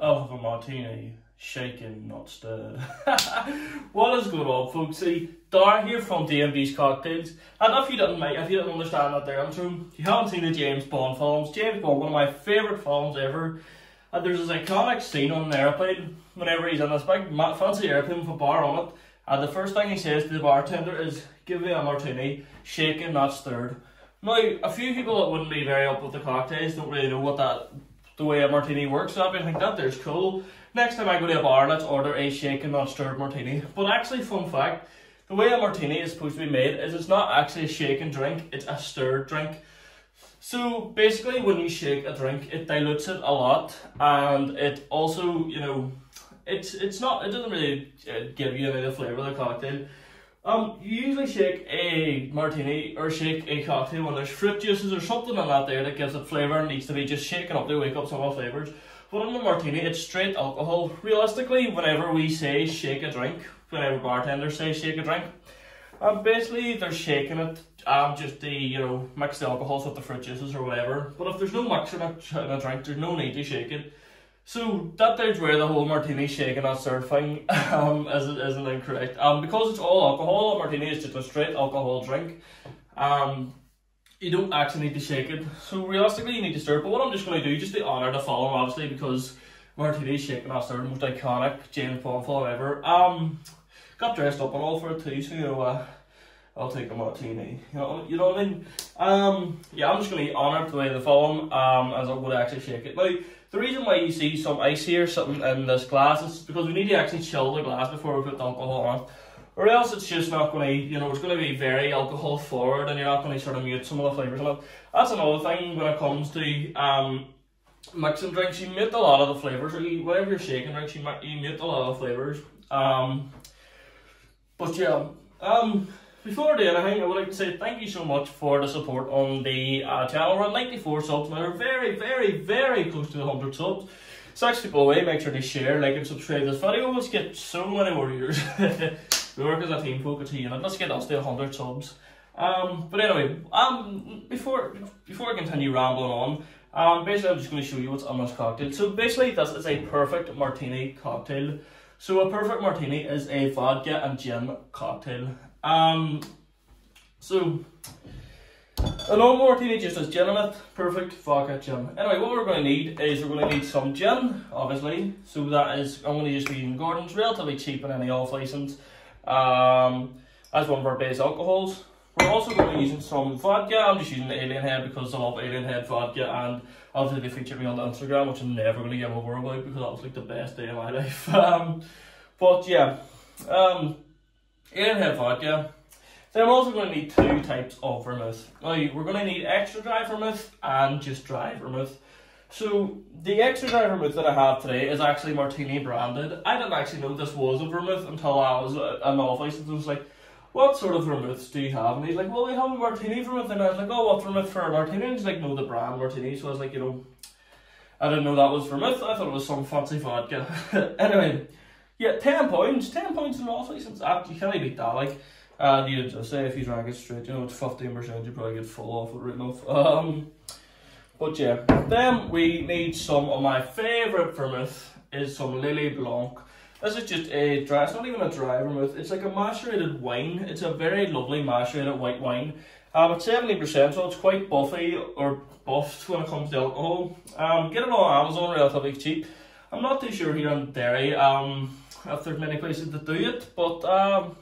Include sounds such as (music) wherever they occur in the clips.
of a martini, shaken, not stirred. what is going on, folks? See, Dar here from DMG's Cocktails. And if you didn't make, if you didn't understand that there intro, you haven't seen the James Bond films. James Bond, one of my favourite films ever. And there's this iconic scene on an airplane whenever he's in this big fancy airplane with a bar on it. And the first thing he says to the bartender is, "Give me a martini, shaken, not stirred." Now, a few people that wouldn't be very up with the cocktails don't really know what that the way a martini works. So I think that there's cool. Next time I go to a bar, let's order a shaken, not stirred martini. But actually, fun fact, the way a martini is supposed to be made is it's not actually a shaken drink, it's a stirred drink. So basically, when you shake a drink, it dilutes it a lot, and it also, you know, it's it's not it doesn't really uh, give you any of the flavour of the cocktail. Um, you usually shake a martini or shake a cocktail when there's fruit juices or something on that there that gives it flavour and needs to be just shaken up to wake up some of the flavours. But on the martini, it's straight alcohol. Realistically, whenever we say shake a drink, whenever bartenders say shake a drink, um, basically they're shaking it, um, just the, you know, mix the alcohols with the fruit juices or whatever. But if there's no mixer in a, in a drink, there's no need to shake it. So that there's where the whole martini shaking not surfing (laughs) um, isn't, isn't incorrect. Um, because it's all alcohol, a martini is just a straight alcohol drink. Um, you don't actually need to shake it. So realistically, you need to stir it. But what I'm just going to do, just to honour to follow, obviously, because martini shaking not stirred, most iconic James Bond film ever. Um, got dressed up and all for it too, so you know. Uh, I'll take a martini. You know, you know what I mean? Um, yeah, I'm just going to honour the way the film um, as I would actually shake it. Now, the reason why you see some ice here sitting in this glass is because we need to actually chill the glass before we put the alcohol on. Or else it's just not going to, you know, it's going to be very alcohol forward and you're not going to sort of mute some of the flavours in it. That's another thing when it comes to um, mixing drinks. You mute a lot of the flavours. Or you, whatever you're shaking drinks, you, you mute a lot of flavours. Um, but yeah, um, before doing anything, I would like to say thank you so much for the support on the uh, channel. We're at 94 subs now. We're very, very, very close to the 100 subs. Six people away. Make sure to share, like, and subscribe this video. Let's get so many more viewers. (laughs) we work as a team, focus here. Let's get us to 100 subs. Um, but anyway, um, before before I continue rambling on, um, basically I'm just going to show you what's on this cocktail. So basically, this is a perfect martini cocktail. So a perfect martini is a vodka and gin cocktail. Um, so, a normal martini just has gin in it, perfect vodka gin. Anyway, what we're going to need is we're going to need some gin, obviously. So that is, I'm going to just be using Gordon's, relatively cheap in any off license. Um, as one of our base alcohols. We're also going to be using some vodka. I'm just using the Alien Head because I love Alien Head vodka and obviously they featured me on the Instagram, which I'm never going to give over about because that was like the best day of my (laughs) life. Um, but yeah, um, Alien Head vodka. Then I'm also going to need two types of vermouth. Now, we're going to need extra dry vermouth and just dry vermouth. So, the extra dry vermouth that I have today is actually Martini branded. I didn't actually know this was a vermouth until I was at an off license. I was like, what sort of vermouths do you have? And he's like, well, we have a Martini vermouth. And I was like, oh, what vermouth for a Martini? And he's like, no, the brand Martini. So I was like, you know, I didn't know that was vermouth. I thought it was some fancy vodka. (laughs) anyway, yeah, 10 points. 10 points in off license. Ah, you can't beat that. Like, and you just say if you drank it straight, you know, it's 15%, you probably get full off it written off. Um, but yeah, then we need some of my favourite vermouth is some Lillet Blanc. This is just a dry, it's not even a dry vermouth, it's like a macerated wine. It's a very lovely macerated white wine. Um, it's 70%, so it's quite buffy or buffed when it comes to alcohol. Um, get it on Amazon relatively cheap. I'm not too sure here in Derry um, if there's many places that do it, but um,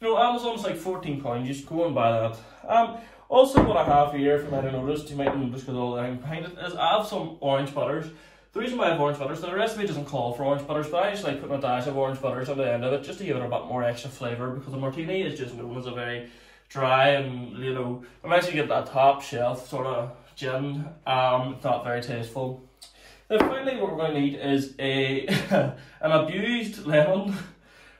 you know, Amazon's like 14 pounds, just go and buy that. Um, also what I have here, if you might have noticed, you might notice because all the thing behind it, is I have some orange bitters. The reason why I have orange bitters, the recipe doesn't call for orange bitters, but I just like putting a dash of orange bitters on the end of it just to give it a bit more extra flavour because the martini is just known as a very dry and, you know, unless you get that top shelf sort of gin, um, it's not very tasteful. Finally what we're going to need is a (laughs) an abused lemon.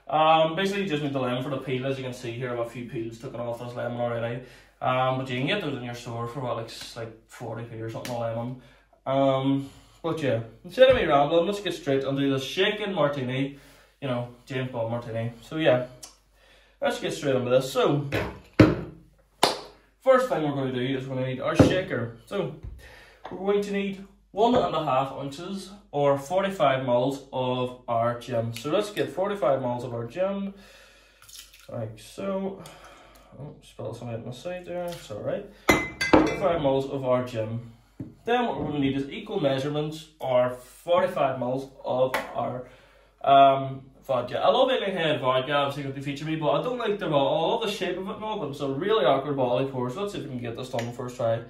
Um, basically, you just need the lemon for the peel. As you can see here, I have a few peels taken off this lemon already. Um, but you can get those in your store for what, like, like 40p or something a lemon. Um, but yeah, instead of me rambling, let's get straight into this shaken martini. You know, James Bond martini. So yeah, let's get straight into this. So, first thing we're going to do is we're going to need our shaker. So, we're going to need one and a half ounces or 45 mils of our gin. So let's get 45 mils of our gin, like so. Oh, spill some out the side there, it's alright. 45 mils of our gin. Then what we're going to need is equal measurements or 45 mils of our um, vodka. I love Alien Head vodka, obviously going to feature me, but I don't like the all, I love the shape of it but it's a really awkward bottle pour. So let's see if we can get this done first try.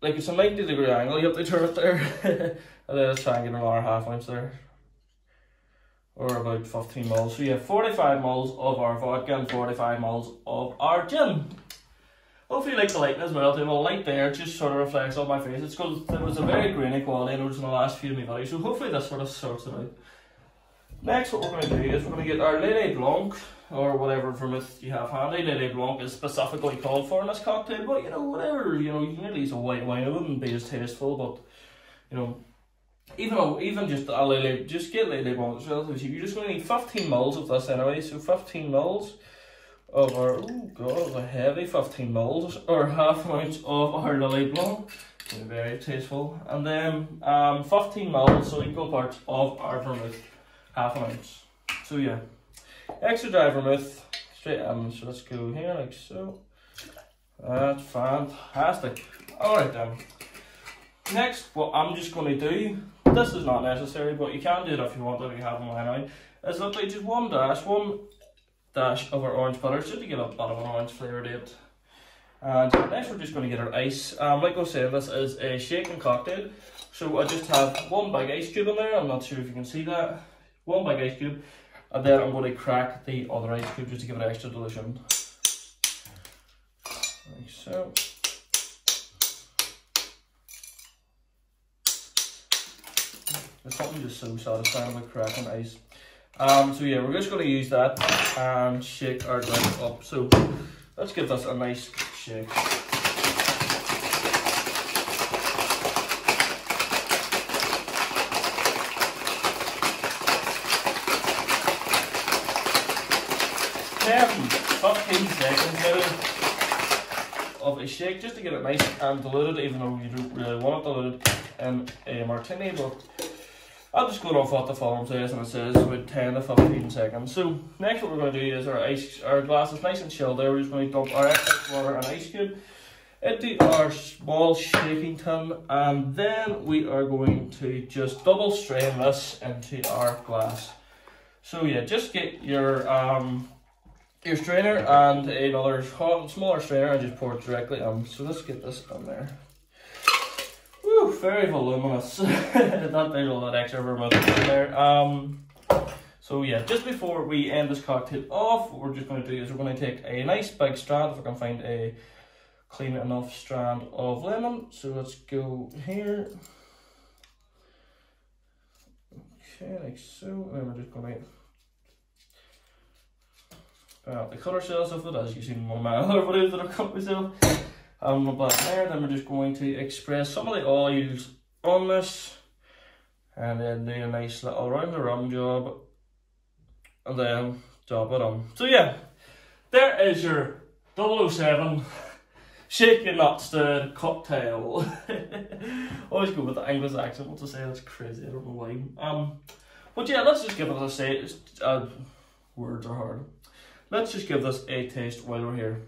Like it's a 90 degree angle, you have to turn it there. (laughs) and then and get another half ounce there. Or about 15 mils. So you have 45 mils of our vodka and 45 mils of our gin. Hopefully you like the lighting as well too. Well, light there just sort of reflects on my face. It's because there was a very grainy quality I in the last few of my videos. So hopefully this sort of sorts it out. Next what we're going to do is we're going to get our Lillet Blanc or whatever vermouth you have handy. Lillet Blanc is specifically called for in this cocktail, but you know, whatever, you know, you can really use a white wine. It wouldn't be as tasteful, but you know, even though, even just a Lillet, just get Lillet Blanc. It's relatively cheap. You're just going to need 15 mils of this anyway, so 15 mils of our, oh god, a heavy 15 mils or half an ounce of our Lillet Blanc. Very tasteful. And then um, 15 mils, so equal parts of our vermouth, half an ounce. So yeah, extra dry vermouth, straight um, so let's go here like so. That's fantastic. Alright then. Next, what I'm just going to do, this is not necessary, but you can do it if you want, if you have them out, is literally just one dash, one dash of our orange bitter just to give a bit of an orange flavour to it. And next we're just going to get our ice. Um, like I was saying, this is a shaken cocktail. So I just have one big ice cube in there. I'm not sure if you can see that. One big ice cube. And then I'm going to crack the other ice cube just to give it extra dilution. Like so. There's something just so satisfying about cracking ice. Um, so yeah, we're just going to use that and shake our drink up. So let's give this a nice shake. Ten, 15 seconds shake just to get it nice and diluted, even though you don't really want it diluted in a martini. But I'm just going off what the form says, and it says about 10 to 15 seconds. So, next what we're going to do is our ice, our glass is nice and chilled there. We're just going to dump our excess water and ice cube into our small shaking tin, and then we are going to just double strain this into our glass. So yeah, just get your um your strainer and another smaller strainer and just pour it directly in. So let's get this on there. Whew, very voluminous. (laughs) that there's all that extra vermouth in there. Um, so yeah, just before we end this cocktail off, what we're just going to do is we're going to take a nice big strand, if I can find a clean enough strand of lemon. So let's go here. Okay, like so. And we're just going to uh, the colour cells of it, as you've seen one of my other videos that I've cut myself um, but there then we're just going to express some of the oils on this and then do a nice little round the rum job and then drop it on. So yeah, there is your 007 shaken not stirred cocktail. (laughs) Always go with the English accent, what to say, that's crazy, I don't know why. Um, but yeah, let's just give it a say, uh, words are hard. Let's just give this a taste while we're here.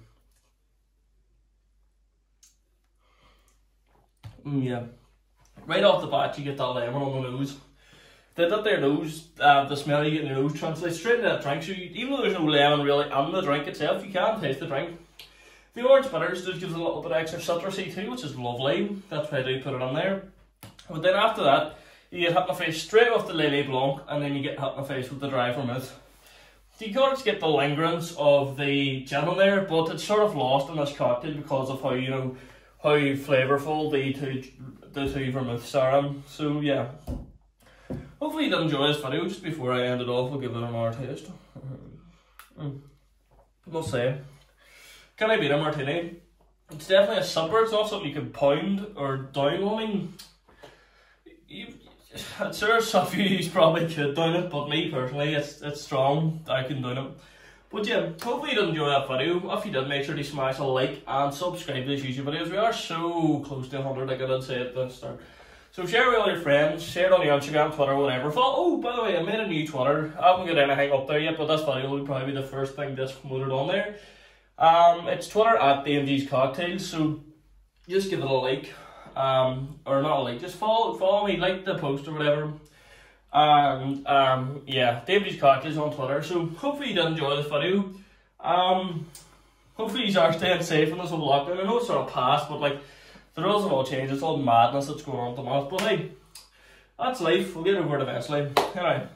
Mm, yeah. Right off the bat, you get that lemon on the nose. They did their nose, uh, the smell you get in your nose translates straight into that drink. So you, even though there's no lemon really in the drink itself, you can taste the drink. The orange bitters just gives a little bit extra citrusy too, which is lovely. That's why I do put it on there. But then after that, you get hit in the face straight off the Lillet Blanc, and then you get hit in the face with the dry vermouth. You can't get the lingerance of the gin in there, but it's sort of lost in this cocktail because of how, you know, how flavourful the two the two vermouths are. So yeah. Hopefully you did enjoy this video. Just before I end it off, we'll give it another taste. Mm. We'll say. Can I beat a martini? It's definitely a supper. It's not something you can pound or down. I mean, you, sure, some of you probably could down it, but me personally, it's it's strong. I can do it. But yeah, hopefully you did enjoy that video. If you did, make sure to smash a like and subscribe to these YouTube videos. We are so close to 100, like I did say at the start. So share it with all your friends, share it on your Instagram, Twitter, whatever. Oh, by the way, I made a new Twitter. I haven't got anything up there yet, but this video will probably be the first thing that's promoted on there. Um, it's Twitter at DMG's Cocktails, so just give it a like. Um, or not like, just follow follow me, like the post or whatever. And um, yeah, DMG's Cocktails on Twitter. So hopefully you did enjoy this video. Um, hopefully you are staying safe in this whole lockdown. I know it's sort of past, but like the rules have all changed. It's all madness that's going on at the moment. But hey, that's life. We'll get over it eventually. Anyway.